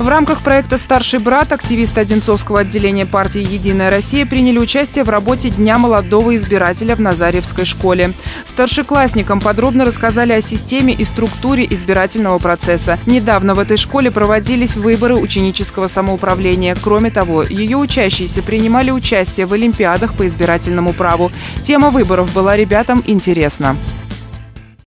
В рамках проекта «Старший брат» активисты Одинцовского отделения партии «Единая Россия» приняли участие в работе Дня молодого избирателя в Назаревской школе. Старшеклассникам подробно рассказали о системе и структуре избирательного процесса. Недавно в этой школе проводились выборы ученического самоуправления. Кроме того, ее учащиеся принимали участие в олимпиадах по избирательному праву. Тема выборов была ребятам интересна.